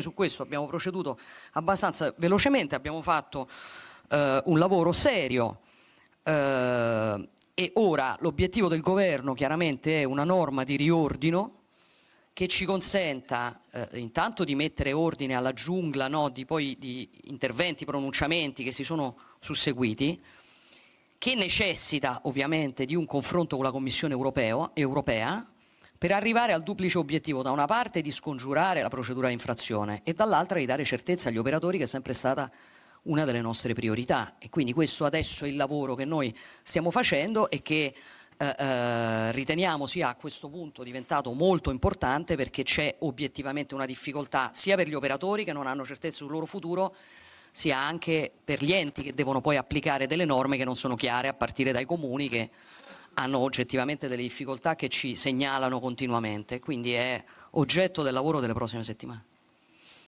Su questo abbiamo proceduto abbastanza velocemente, abbiamo fatto eh, un lavoro serio eh, e ora l'obiettivo del governo chiaramente è una norma di riordino che ci consenta eh, intanto di mettere ordine alla giungla no, di, poi, di interventi, pronunciamenti che si sono susseguiti, che necessita ovviamente di un confronto con la Commissione europeo, europea per arrivare al duplice obiettivo, da una parte di scongiurare la procedura di infrazione e dall'altra di dare certezza agli operatori che è sempre stata una delle nostre priorità. E quindi questo adesso è il lavoro che noi stiamo facendo e che eh, eh, riteniamo sia a questo punto diventato molto importante perché c'è obiettivamente una difficoltà sia per gli operatori che non hanno certezza sul loro futuro sia anche per gli enti che devono poi applicare delle norme che non sono chiare a partire dai comuni che hanno oggettivamente delle difficoltà che ci segnalano continuamente, quindi è oggetto del lavoro delle prossime settimane.